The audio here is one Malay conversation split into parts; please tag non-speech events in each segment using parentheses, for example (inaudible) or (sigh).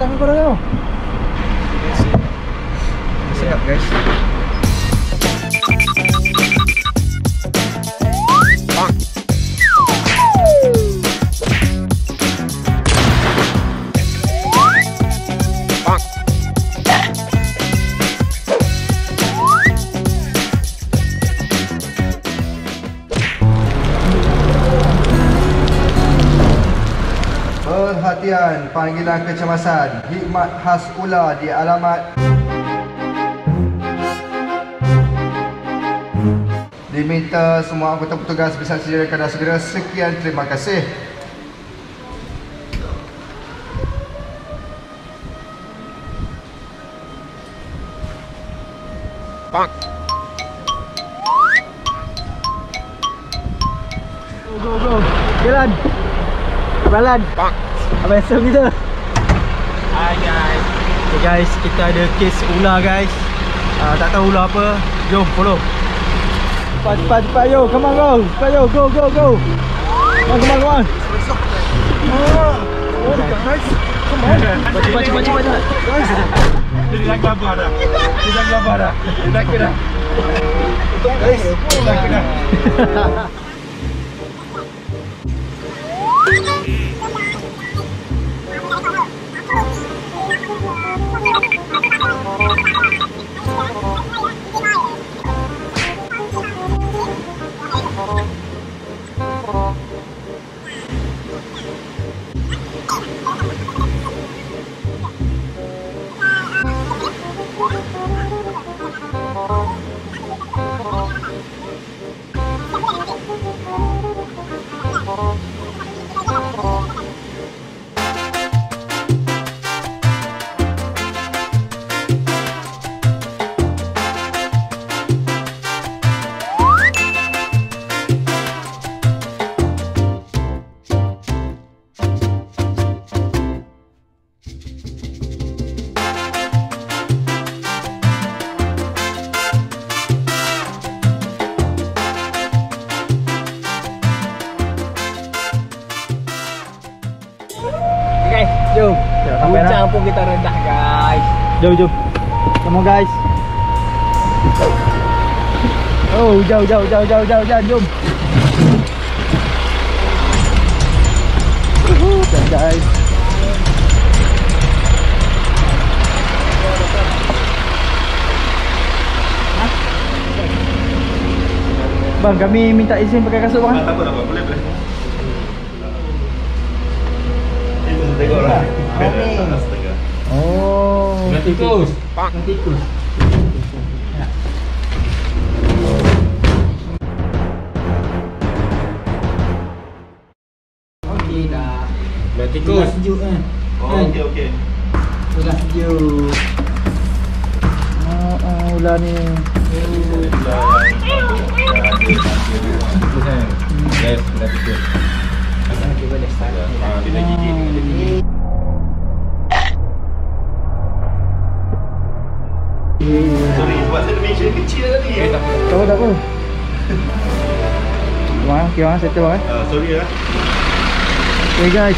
tangan kau dah kau. Siap guys. Perhatian panggilan kecemasan Hikmat khas ular di alamat Diminta semua anggota petugas bisa sedia kadar segera Sekian terima kasih Go go go. Jalan. Jalan. Abang Sam kita. Hai guys. Okay guys, kita ada kes ular guys. Ah tak tahu ular apa. Jom follow. Cepat cepat cepat yo. Come on go. Cepat yo. Go go go. Come on come on come on. Oh, guys. Come on. Cepat cepat cepat cepat. Guys. Dia dah gambar dah. Dia dah gambar dah. Dah kira. Guys. Dah kira. Pun kita rendah guys. Jom jom. Come on guys. Oh, jauh jauh jauh jauh jauh jauh jom. Jom guys. Bang, kami minta izin pakai kasut bang. Tak apa tak apa. Boleh boleh. Ini tengok lah. Astaga. Oh. Tikus. Kena tikus. Okey dah. Dah Ular sejuk kan. Oh, okey okey. Ular sejuk. Oh, oh ular ni. Yes, dah tikus. Okey kecil tadi. Eh, tak apa. Tak apa, tak. Bang, okay bang, settle eh. Ah, sorry lah. Okay guys.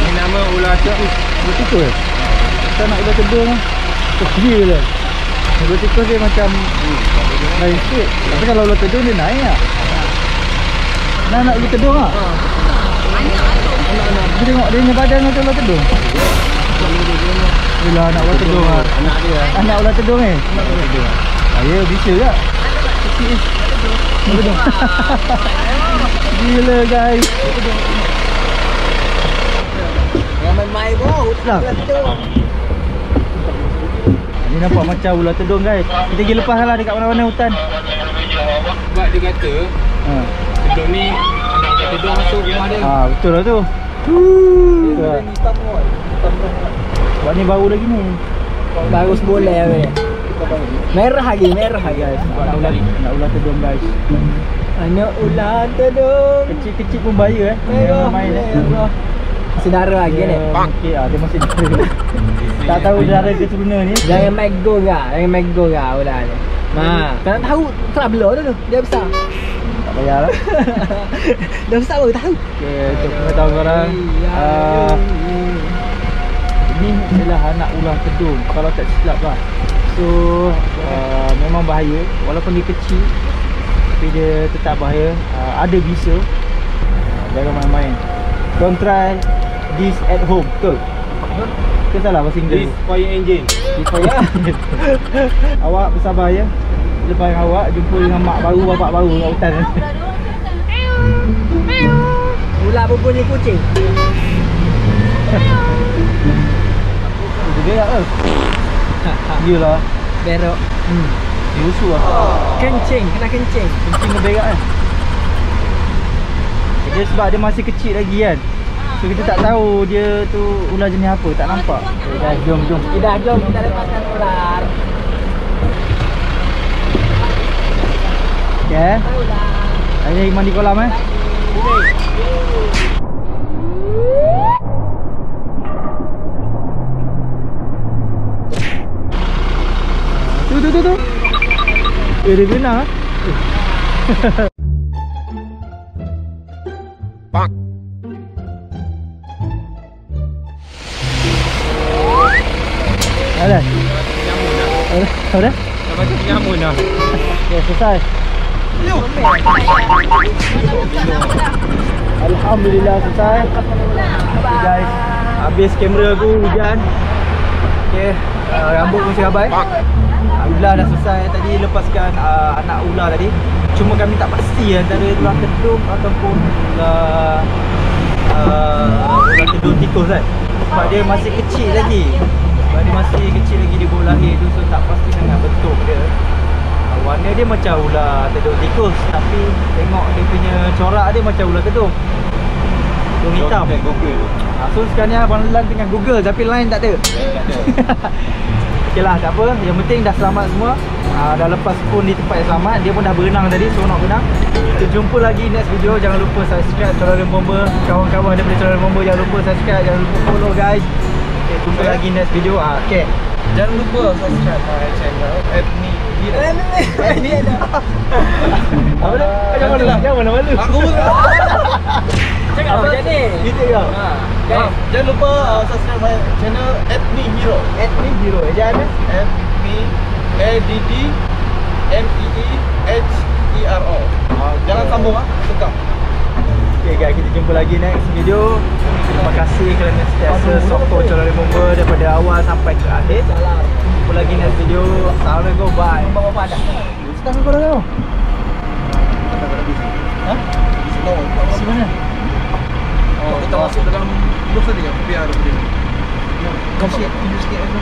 Ini nama ular tikus. Ular tikus eh? Kita nak ular kedung lah. Kecil lah. Ular tikus dia macam lain sikit. Tapi kalau ular kedung dia naik lah. Nak nak ular kedung lah. Anak-anak. Kita tengok dia punya badan macam ular kedung. Bila anak ular kedung lah. Anak dia. Anak ular kedung eh. Ah, ya, bisa tak? Kecil. Ular. Gila guys. Yang main-main bau. Dah. Ni nampak macam ular tedung guys. Kita pergi lepas lah dekat mana-mana hutan. Sebab dia kata Ha. Kedung ni Kedung masuk rumah dia Ah betul lah tu. Betul lah. hitam kot Sebab ni baru lagi ni. Bagus boleh ya Merah lagi, merah lagi guys Nak ular, nak ular tedung guys. Anak ular tedung Kecil-kecil pun bahaya eh. Merah, main eh. merah Masih darah lagi ni Okey ah dia masih (laughs) dara. tak tahu dara keturunan ni. Jangan main go gak, jangan main go gak ular ni Ha, kau nak tahu nak belur dulu, dia besar Tak payah lah. (laughs) Dah besar baru tahu Okey, untuk pengetahuan korang. Ya, Ya. ialah anak ular kedung kalau tak silap lah so uh, memang bahaya walaupun dia kecil tapi dia tetap bahaya uh, ada bisa uh, jangan main-main don't try this at home betul? ke salah bahasa Inggeris? This fire engine. This fire (laughs) awak bersabar ya lepas awak jumpa dengan mak baru bapak baru kat hutan Ular pun bunyi kucing. (laughs) dia berak ke? Yelah Berok. hmm. Dia usul lah Kencing, kena kencing. Kencing ke berak kan Dia sebab dia masih kecil lagi kan So kita tak tahu dia tu ular jenis apa Tak nampak okay, dah, Jom jom Kita jom kita lepaskan ular. Okay Ular. Hari ni mandi kolam eh Tu tu tu tu Eh dia kena ah. Ada. Ada. Ada. Dah macam penyamun dah. Ya, selesai. Alhamdulillah selesai. Okay, guys, habis kamera aku hujan. Okey, uh, rambut pun serabai. Alhamdulillah dah selesai tadi lepaskan uh, anak ular tadi. Cuma kami tak pasti antara ular kedung ataupun ular uh, ular kedung tikus kan. Sebab dia masih kecil lagi. Sebab dia masih kecil lagi dia baru lahir tu so tak pasti sangat bentuk dia. Uh, warna dia macam ular kedung tikus tapi tengok dia punya corak dia macam ular kedung. Kedung hitam. Google. Ha, so sekarang ni Abang Lan tengah Google tapi line tak ada. Tak ada. (laughs) Okey lah tak apa. Yang penting dah selamat semua. Uh, Dah lepas pun di tempat yang selamat. Dia pun dah berenang tadi Seronok berenang. Kita jumpa lagi next video. Jangan lupa subscribe Channel Bomba. Kawan-kawan daripada Channel Bomba Jangan lupa subscribe. Jangan lupa follow guys. Okay jumpa lagi next video. Uh, Okay Jangan lupa subscribe my channel. Ethnic Hero. Ini ada Apa dia? Jangan malu Nantilah. Jangan malu Aku pun (laughs) Cakap apa macam ni? Ha. ha. Jangan lupa uh, subscribe my channel Ethnic Hero. Ethnic Hero Ejaan dia Ethnic A D D M E E H E R O. Ah, Jangan sambung ah. Tegak. Okay guys, kita jumpa lagi next video Terima kasih kerana sentiasa sokong Channel Bomba Daripada awal sampai ke akhir Jumpa lagi next video Assalamualaikum, bye Bawa pada. Sekarang kau dah tahu? Tadi ya, biar dia. Kau sikit, tunjuk (laughs) sikit aku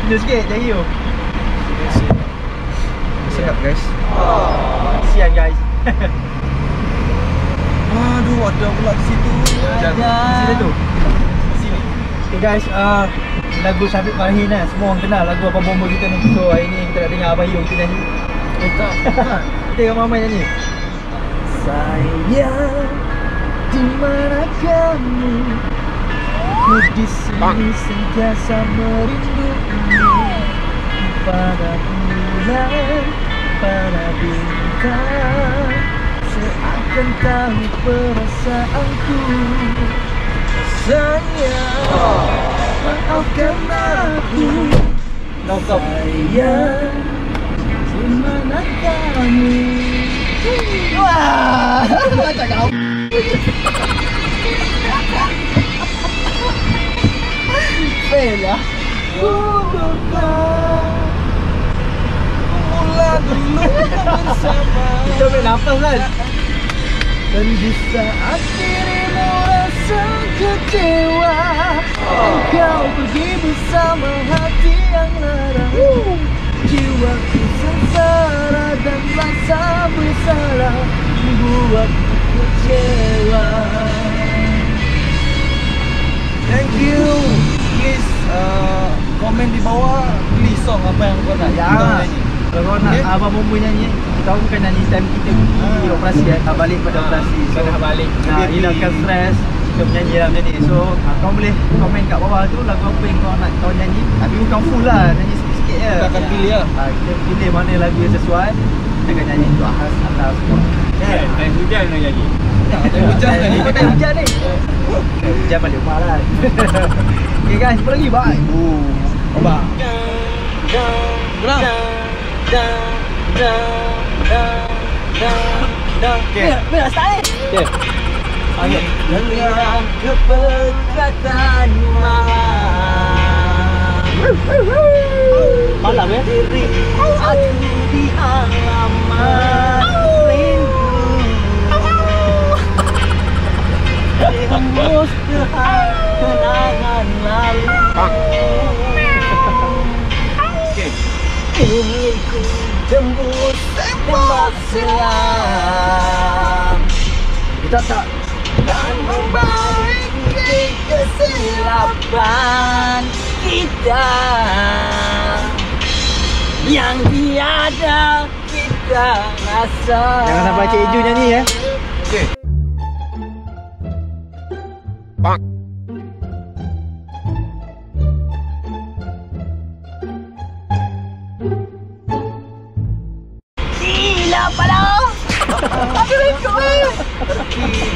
Tunjuk sikit, jari tu Siap guys. Kesian guys (laughs) Aduh, ada pula di situ. Sini tu Sini. Okay guys, uh, lagu Syafiq Farhin kan Semua orang kenal lagu Abang Bomba kita ni So hari ni kita nak dengar Abang Yung kita nyanyi Eh, tak. bukan. (laughs) Kita dengan Mama nyanyi Sayang di mana kamu? Ku di sini sentiasa merindumu Pada bulan, pada bintang Seakan tahu perasaanku. Sayang, maafkan aku. Sayang, di mana kamu Dan di saat dirimu rasa kecewa Engkau pergi bersama hati yang larang Jiwaku sengsara Membuatku kecewa Thank you. Please uh, komen di bawah please song apa yang kau nak. Ya. kita nyanyi. Kalau kau nak Okay. Abang Bomba nyanyi Kau bukan nyanyi time kita pergi Ah. operasi kan Dah balik pada Ah. operasi So Dah balik. Nak Lebih- hilangkan stres Kita menyanyi lah macam ni So ah, kau boleh komen kat bawah tu Lagu apa yang kau nak kau nyanyi Tapi bukan full lah Nyanyi sikit-sikit je Kita akan pilih lah. Ah, Kita pilih mana lagu yang sesuai Kita akan nyanyi tu atas atas semua Eh, hujan nak nyanyi. Tak, hujan tadi. Kau tak hujan ni Hujan balik rumah lah Okay guys, jumpa lagi, bye Oh, Bye. Gerak. Okay, bila start ni? Okay Okay Dengar kepekatan malam Malam ya? Diri aku di halaman Hembus kenangan lalu Ingin ku tembus tembak selam Kita tak dan membaiki kesilapan kita Yang tiada kita rasa. Jangan sampai Cik Iju nyanyi ya. Gila pada (laughs) Aku ikut eh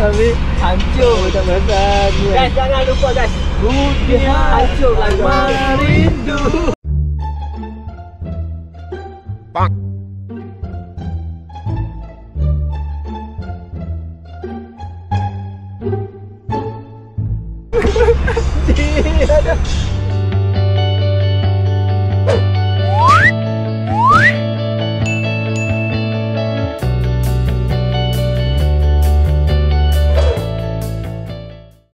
Tapi Hancur tak perasan. Guys jangan lupa guys Dunia hancur lagu Merindu.